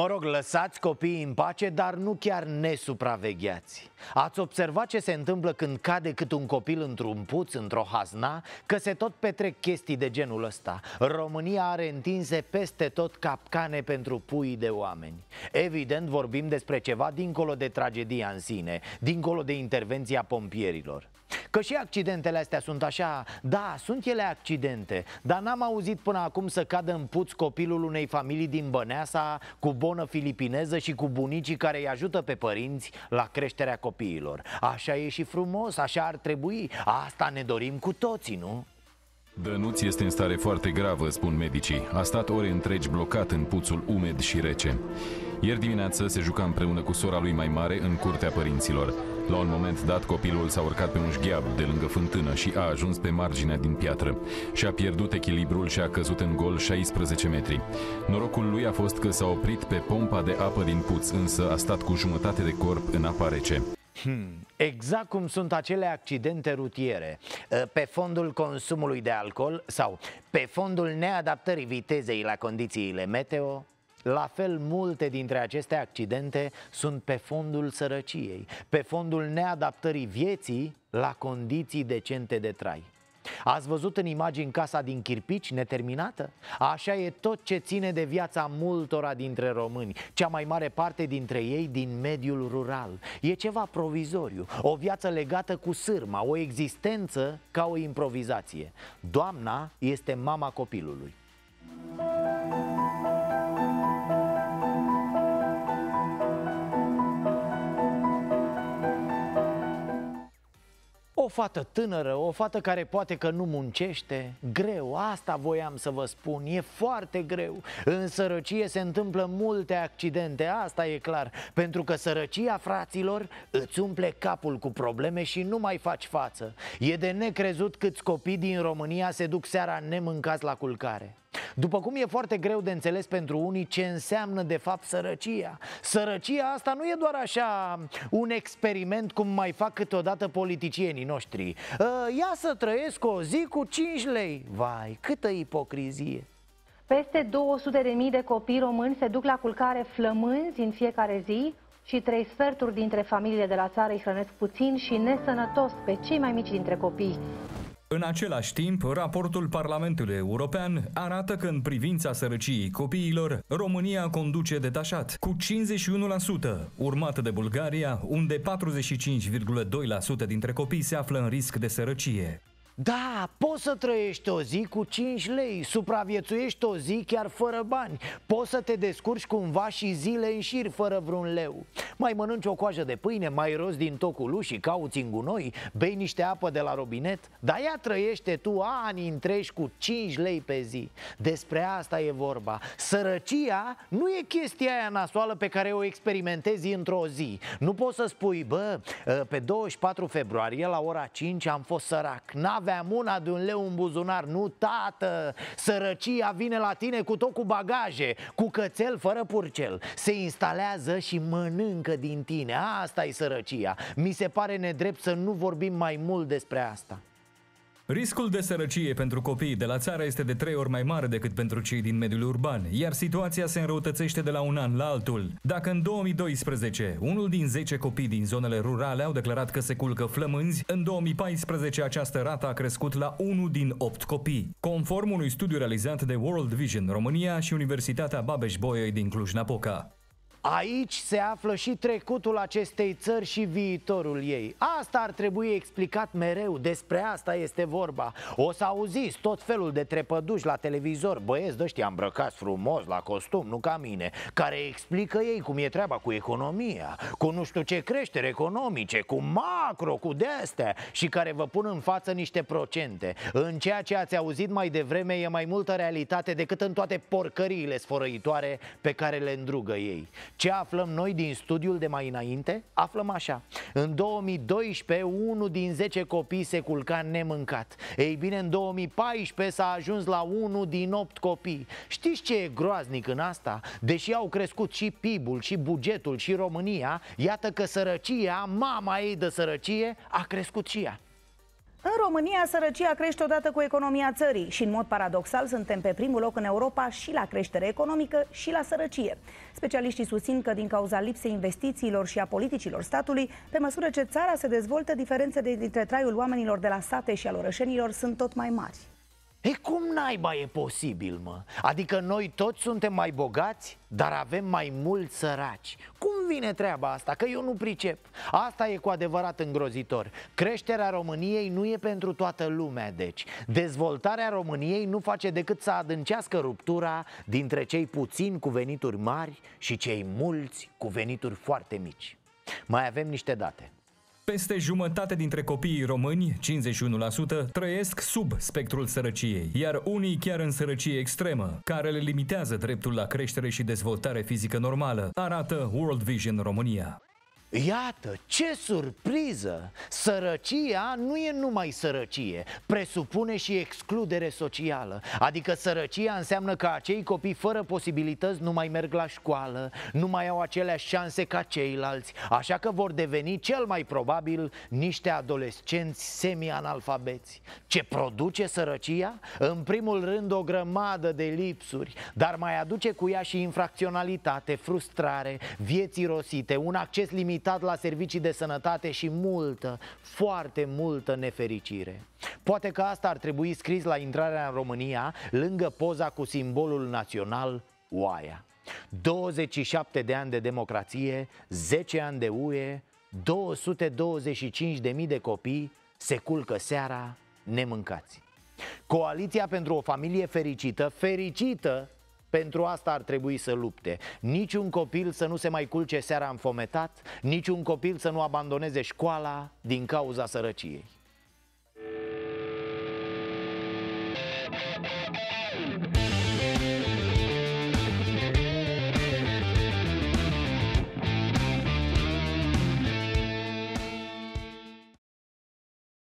Mă rog, lăsați copiii în pace, dar nu chiar nesupravegheați. Ați observat ce se întâmplă când cade cât un copil într-un puț, într-o hazna? Că se tot petrec chestii de genul ăsta. România are întinse peste tot capcane pentru pui de oameni. Evident vorbim despre ceva dincolo de tragedia în sine Dincolo de intervenția pompierilor Că și accidentele astea sunt așa, da, sunt ele accidente Dar n-am auzit până acum să cadă în puț copilul unei familii din Băneasa Cu bonă filipineză și cu bunicii care îi ajută pe părinți la creșterea copiilor Așa e și frumos, așa ar trebui Asta ne dorim cu toții, nu? Dănuț este în stare foarte gravă, spun medicii. A stat ore întregi blocat în puțul umed și rece. Ieri dimineață se juca împreună cu sora lui mai mare în curtea părinților. La un moment dat, copilul s-a urcat pe un șgheab de lângă fântână și a ajuns pe marginea din piatră. Și-a pierdut echilibrul și a căzut în gol 16 metri. Norocul lui a fost că s-a oprit pe pompa de apă din puț, însă a stat cu jumătate de corp în apa rece. Hmm, exact cum sunt acele accidente rutiere Pe fondul consumului de alcool sau pe fondul neadaptării vitezei la condițiile meteo la fel, multe dintre aceste accidente sunt pe fondul sărăciei, pe fondul neadaptării vieții la condiții decente de trai. Ați văzut în imagini casa din chirpici neterminată? Așa e tot ce ține de viața multora dintre români Cea mai mare parte dintre ei din mediul rural E ceva provizoriu, o viață legată cu sârma, o existență ca o improvizație Doamna este mama copilului fată tânără, o fată care poate că nu muncește. Greu, asta voiam să vă spun, e foarte greu. În sărăcie se întâmplă multe accidente, asta e clar. Pentru că sărăcia, fraților, îți umple capul cu probleme și nu mai faci față. E de necrezut câți copii din România se duc seara nemâncați la culcare după cum e foarte greu de înțeles pentru unii ce înseamnă de fapt sărăcia. Sărăcia asta nu e doar așa un experiment cum mai fac câteodată politicienii noștri. Ă, Ia să trăiesc o zi cu 5 lei. Vai, câtă ipocrizie. Peste 200.000 de, de copii români se duc la culcare flămânzi în fiecare zi și trei sferturi dintre familiile de la țară îi hrănesc puțin și nesănătos pe cei mai mici dintre copii. În același timp, raportul Parlamentului European arată că în privința sărăciei copiilor, România conduce detașat, cu 51%, urmată de Bulgaria, unde 45,2% dintre copii se află în risc de sărăcie. Da, poți să trăiești o zi cu 5 lei, supraviețuiești o zi chiar fără bani. Poți să te descurci cumva și zile în șir fără vreun leu. Mai mănânci o coajă de pâine, mai rost din tocul ușii, cauți în gunoi Bei niște apă de la robinet Dar ea trăiește tu ani întregi cu 5 lei pe zi. Despre asta e vorba. Sărăcia nu e chestia aia nasoală pe care o experimentezi într-o zi. Nu poți să spui, bă, pe 24 februarie la ora 5 am fost sărac. N-avea aveam una de un leu în buzunar. Nu, tată, sărăcia vine la tine cu tot cu bagaje Cu cățel fără purcel. Se instalează și mănâncă din tine. Asta e sărăcia. Mi se pare nedrept să nu vorbim mai mult despre asta Riscul de sărăcie pentru copiii de la țară este de trei ori mai mare decât pentru cei din mediul urban, iar situația se înrăutățește de la un an la altul. Dacă în 2012 unul din 10 copii din zonele rurale au declarat că se culcă flămânzi, în 2014 această rată a crescut la 1 din 8 copii, conform unui studiu realizat de World Vision România și Universitatea Babeș-Bolyai din Cluj-Napoca. Aici se află și trecutul acestei țări și viitorul ei. Asta ar trebui explicat mereu, despre asta este vorba. O să auziți tot felul de trepăduși la televizor. Băieți de ăștia îmbrăcați frumos, la costum, nu ca mine Care explică ei cum e treaba cu economia Cu nu știu ce creștere economice, cu macro, cu de-astea Și care vă pun în față niște procente. În ceea ce ați auzit mai devreme e mai multă realitate decât în toate porcăriile sfărăitoare pe care le îndrugă ei ce aflăm noi din studiul de mai înainte? Aflăm așa În 2012, unul din 10 copii se culca nemâncat Ei bine, în 2014 s-a ajuns la unul din 8 copii Știți ce e groaznic în asta? Deși au crescut și PIB-ul, și bugetul, și România Iată că sărăcia, mama ei de sărăcie, a crescut și ea În România, sărăcia crește odată cu economia țării și, în mod paradoxal, suntem pe primul loc în Europa și la creștere economică și la sărăcie. Specialiștii susțin că, din cauza lipsei investițiilor și a politicilor statului, pe măsură ce țara se dezvoltă, diferențele dintre traiul oamenilor de la sate și al orășenilor sunt tot mai mari. E cum naiba e posibil, mă? Adică noi toți suntem mai bogați, dar avem mai mulți săraci. Cum vine treaba asta? Că eu nu pricep. Asta e cu adevărat îngrozitor. Creșterea României nu e pentru toată lumea, deci. Dezvoltarea României nu face decât să adâncească ruptura Dintre cei puțini cu venituri mari și cei mulți cu venituri foarte mici. Mai avem niște date peste jumătate dintre copiii români, 51%, trăiesc sub spectrul sărăciei, iar unii chiar în sărăcie extremă, care le limitează dreptul la creștere și dezvoltare fizică normală, arată World Vision România. Iată, ce surpriză! Sărăcia nu e numai sărăcie, presupune și excludere socială Adică sărăcia înseamnă că acei copii fără posibilități nu mai merg la școală Nu mai au aceleași șanse ca ceilalți Așa că vor deveni cel mai probabil niște adolescenți semi-analfabeți Ce produce sărăcia? În primul rând o grămadă de lipsuri Dar mai aduce cu ea și infracționalitate, frustrare, vieți rosite, un acces limitat limitat la servicii de sănătate și multă, foarte multă nefericire. Poate că asta ar trebui scris la intrarea în România, lângă poza cu simbolul național oaia. 27 de ani de democrație, 10 ani de UE, 225.000 de copii se culcă seara nemâncați. Coaliția pentru o familie fericită, fericită pentru asta ar trebui să lupte. Niciun copil să nu se mai culce seara înfometat, niciun copil să nu abandoneze școala din cauza sărăciei. Thank you.